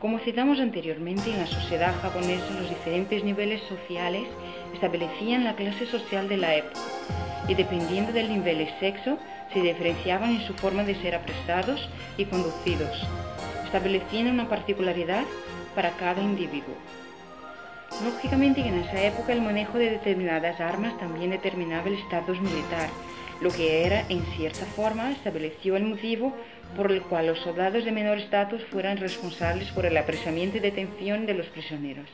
Como citamos anteriormente, en la sociedad japonesa los diferentes niveles sociales establecían la clase social de la época y dependiendo del nivel y sexo se diferenciaban en su forma de ser apresados y conducidos, estableciendo una particularidad para cada individuo. Lógicamente en esa época el manejo de determinadas armas también determinaba el estatus militar, lo que era, en cierta forma, estableció el motivo por el cual los soldados de menor estatus fueran responsables por el apresamiento y detención de los prisioneros.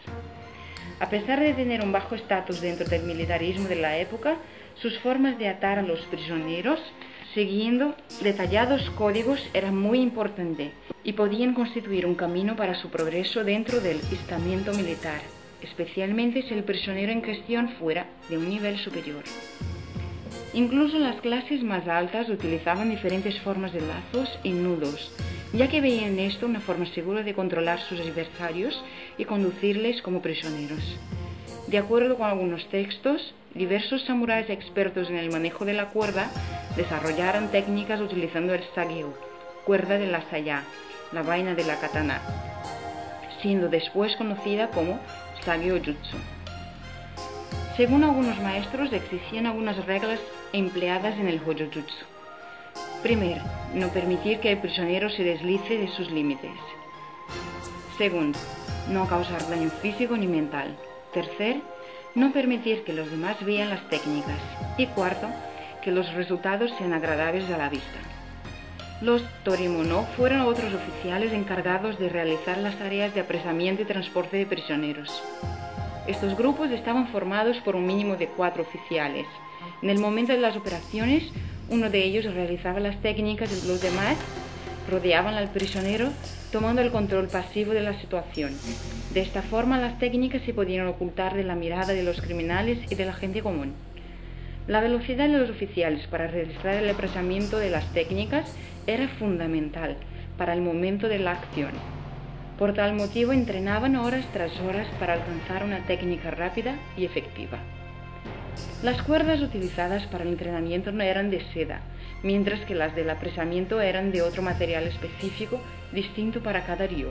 A pesar de tener un bajo estatus dentro del militarismo de la época, sus formas de atar a los prisioneros, siguiendo detallados códigos, eran muy importantes y podían constituir un camino para su progreso dentro del estamento militar, especialmente si el prisionero en cuestión fuera de un nivel superior. Incluso las clases más altas utilizaban diferentes formas de lazos y nudos, ya que veían esto una forma segura de controlar sus adversarios y conducirles como prisioneros. De acuerdo con algunos textos, diversos samuráis expertos en el manejo de la cuerda desarrollaron técnicas utilizando el sageo, cuerda de la saya, la vaina de la katana, siendo después conocida como sageo jutsu. Según algunos maestros, existían algunas reglas empleadas en el Hojojutsu. Primero, no permitir que el prisionero se deslice de sus límites. Segundo, no causar daño físico ni mental. Tercer, no permitir que los demás vean las técnicas. Y cuarto, que los resultados sean agradables a la vista. Los Torimono fueron otros oficiales encargados de realizar las tareas de apresamiento y transporte de prisioneros. Estos grupos estaban formados por un mínimo de cuatro oficiales, en el momento de las operaciones, uno de ellos realizaba las técnicas y los demás rodeaban al prisionero tomando el control pasivo de la situación. De esta forma las técnicas se podían ocultar de la mirada de los criminales y de la gente común. La velocidad de los oficiales para realizar el apresamiento de las técnicas era fundamental para el momento de la acción. Por tal motivo entrenaban horas tras horas para alcanzar una técnica rápida y efectiva. Las cuerdas utilizadas para el entrenamiento no eran de seda, mientras que las del apresamiento eran de otro material específico distinto para cada río.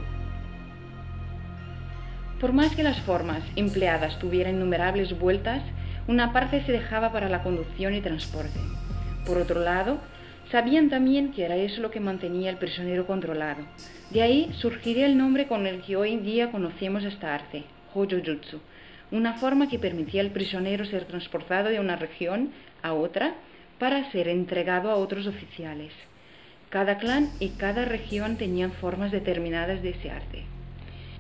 Por más que las formas empleadas tuvieran innumerables vueltas, una parte se dejaba para la conducción y transporte. Por otro lado, sabían también que era eso lo que mantenía al prisionero controlado. De ahí surgiría el nombre con el que hoy en día conocemos esta arte, Hojojutsu, una forma que permitía al prisionero ser transportado de una región a otra para ser entregado a otros oficiales. Cada clan y cada región tenían formas determinadas de ese arte.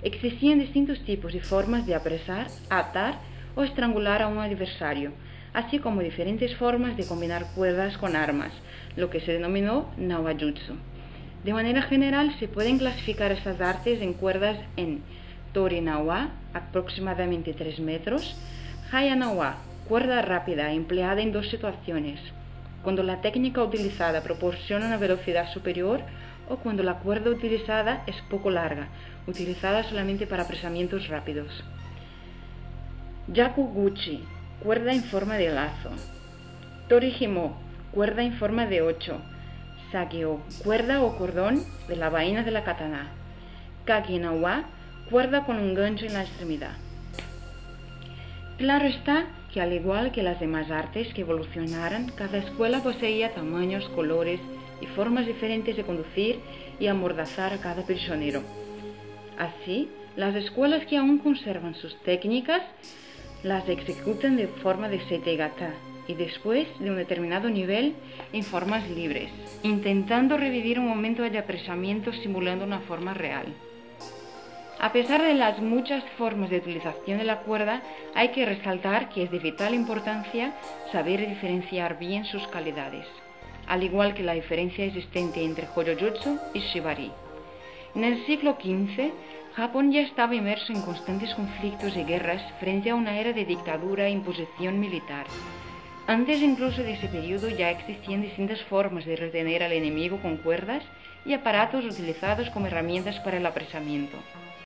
Existían distintos tipos y formas de apresar, atar o estrangular a un adversario, así como diferentes formas de combinar cuerdas con armas, lo que se denominó Nawajutsu. De manera general, se pueden clasificar estas artes en cuerdas en Torinawa, aproximadamente 3 metros, Hayanawa, cuerda rápida empleada en dos situaciones, cuando la técnica utilizada proporciona una velocidad superior o cuando la cuerda utilizada es poco larga, utilizada solamente para apresamientos rápidos. Yakuguchi, cuerda en forma de lazo. Torihimo, cuerda en forma de ocho. Sageo, cuerda o cordón de la vaina de la katana. Kaginawa, cuerda con un gancho en la extremidad. Claro está que al igual que las demás artes que evolucionaran, cada escuela poseía tamaños, colores y formas diferentes de conducir y amordazar a cada prisionero. Así, las escuelas que aún conservan sus técnicas las ejecutan de forma de setegata y después de un determinado nivel en formas libres, intentando revivir un momento de apresamiento simulando una forma real. A pesar de las muchas formas de utilización de la cuerda, hay que resaltar que es de vital importancia saber diferenciar bien sus calidades, al igual que la diferencia existente entre Hojojutsu y Shibari. En el siglo XV, Japón ya estaba inmerso en constantes conflictos y guerras frente a una era de dictadura e imposición militar. Antes incluso de ese periodo ya existían distintas formas de retener al enemigo con cuerdas y aparatos utilizados como herramientas para el apresamiento.